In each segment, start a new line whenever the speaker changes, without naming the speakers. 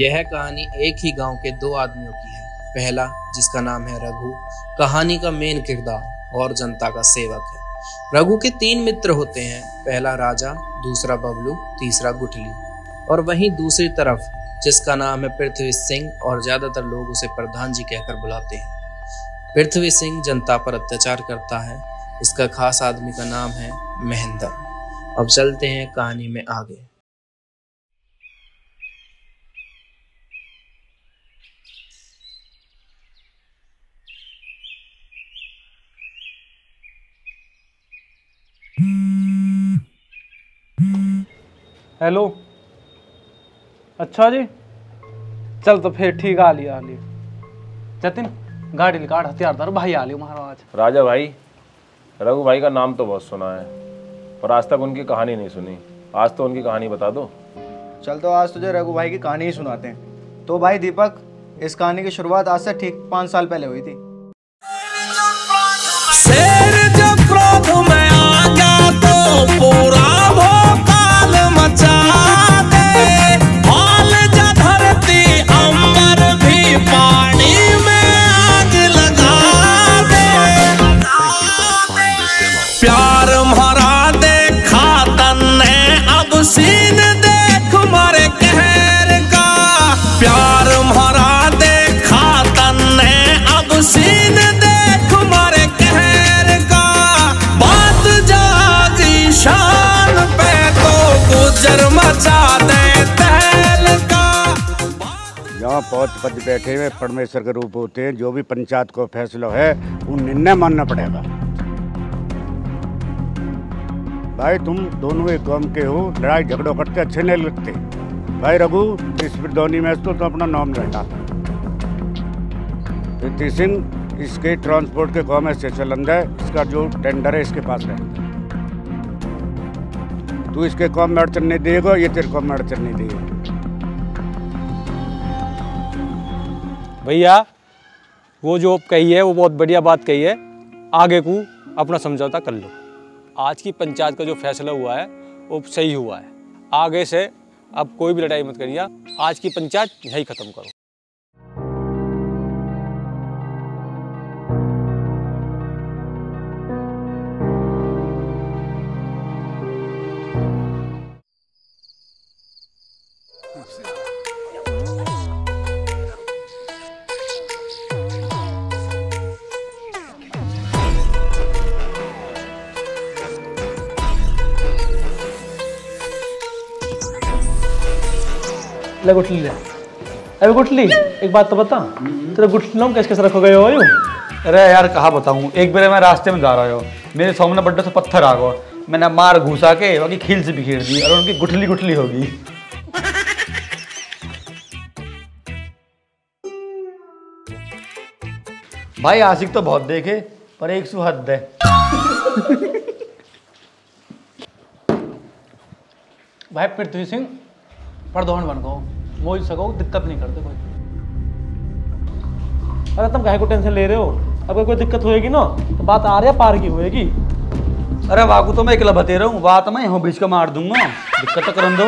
यह कहानी एक ही गाँव के दो आदमियों की है। पहला, जिसका नाम है रघु, कहानी का मेन किरदार और जनता का सेवक है। रघु के तीन मित्र होते हैं, पहला राजा, दूसरा बबलू, तीसरा गुठली। और वहीं दूसरी तरफ़, जिसका नाम है पृथ्वी सिंह और ज़्यादातर लोग उसे प्रधान जी कहकर बुलाते हैं। पृथ्वी सिंह जनता पर अत्याचार करता है। इसका खास आदमी का नाम है महेंद्र। अब चलते हैं कहानी में आगे।
हेलो। अच्छा जी। चल तो फिर ठीक आ लिया आ लिया। जतिन गाड़ी निकाल हथियारदार भाई आ लियो महाराज।
राजा भाई रघु भाई का नाम तो बहुत सुना है पर आज तक उनकी कहानी नहीं सुनी। आज तो उनकी कहानी बता दो।
चल तो आज तुझे रघु भाई की कहानी ही सुनाते हैं। तो भाई दीपक इस कहानी की शुरुआत आज से ठीक पाँच साल पहले हुई थी।
यहाँ पहुँच पद बैठे हुए परमेश्वर के रूप होते हैं जो भी पंचायत को फैसला है वो निर्णय मानना पड़ेगा। भाई तुम दोनों एक गाँव के हो लड़ाई झगड़ों करते अच्छे नहीं लगते। भाई रघु इस प्रदौनी में तो, अपना नाम रहता प्रीति सिंह इसके ट्रांसपोर्ट के काम सेचलंद है इसका जो टेंडर है इसके पास है तू इसके काम में अड़चन नहीं देगा ये तेरे काम में अड़चन नहीं देगा।
भैया, वो जो कही है, वो बहुत बढ़िया बात कही है। आगे को, अपना समझौता कर लो। आज की पंचायत का जो फैसला हुआ है, वो सही हुआ है। आगे से अब कोई भी लड़ाई मत करिए। आज की पंचायत यही खत्म करो।
ले गुठली ले। अरे गुठली एक बात तो बता। तेरे गुठली नाम कैसे कैसे रखो गए हो यूँ
अरे यार कहा बताऊँ? एक बार मैं रास्ते में जा रहा हूँ। मेरे सामने बड्डे से पत्थर आ गया मैंने मार घुसा के बाकी खील से बिखेर दी और उनकी गुठली गुठली होगी। भाई आशिक तो बहुत देखे पर एक सौ हद है।
भाई पृथ्वी सिंह प्रधान बन गो मोई सको, दिक्कत नहीं करते कोई। अरे तुम कहे को टेंशन ले रहे हो? अगर कोई दिक्कत होएगी ना तो बात आ रही है, पार की होएगी।
अरे वाकू तो मैं इकला बते रहा हूँ बात मैं यहाँ बीच का मार दूँगा। दिक्कत तो करन दो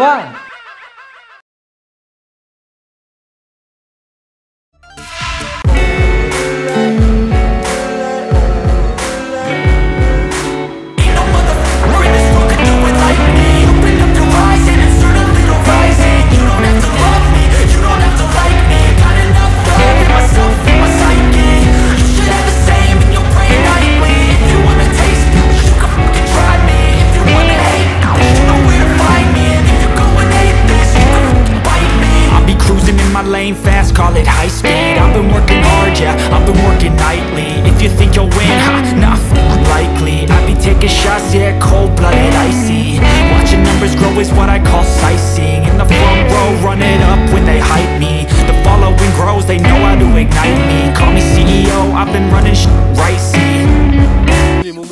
taking yeah, cold-blooded, icy Watching numbers grow is what I call sightseeing In the front row, run it up when they hype me The following grows, they know how to ignite me Call me CEO, I've been running sh** right, see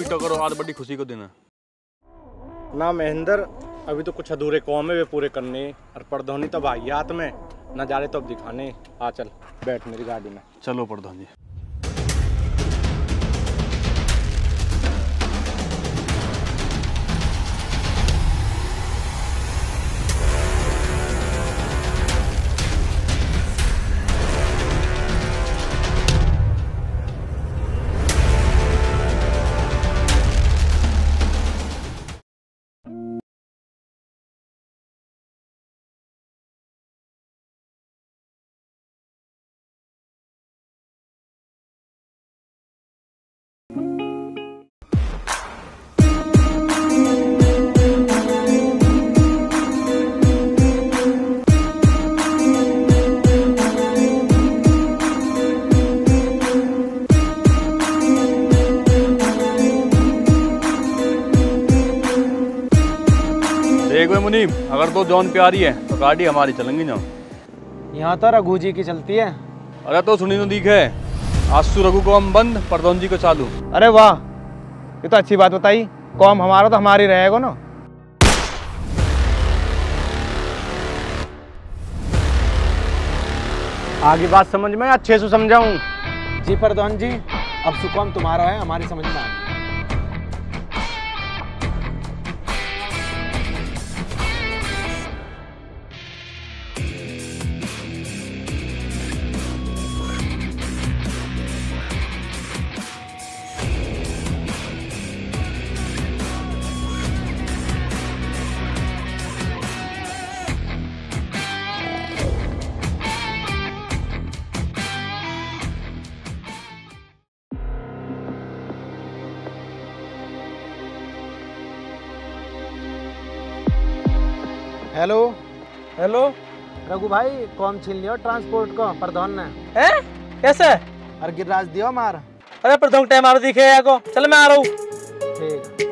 करो आज बड़ी खुशी को दिन है
ना महेंद्र अभी तो कुछ अधूरे कौम है वे पूरे करने और प्रधौनी तो भाइयात में नज़ारे तो अब दिखाने आ चल बैठ मेरी गाड़ी में
चलो प्रधान जी
मुनीब अगर तो जौन प्यारी है तो गाड़ी हमारी चलेंगी ना।
यहाँ तो रघु जी की चलती है।
अरे तो सुनी तो दिखे आसू रघु को हम बंद प्रधान जी को चालू।
अरे वाह ये तो अच्छी बात बताई कॉम हमारा तो हमारी रहेगा ना।
आगे बात समझ में अच्छे से समझाऊं।
जी प्रधान जी अब सुकॉम तुम्हारा है हमारी समझ में आएगी हेलो।
हेलो।
रघु भाई कौन छीन लियो ट्रांसपोर्ट को? प्रधान ने।
है कैसे?
अरे गिरिराज दियो मार।
अरे प्रधान टाइम आ रहा दिखे को चल मैं आ रहा हूँ।
ठीक। है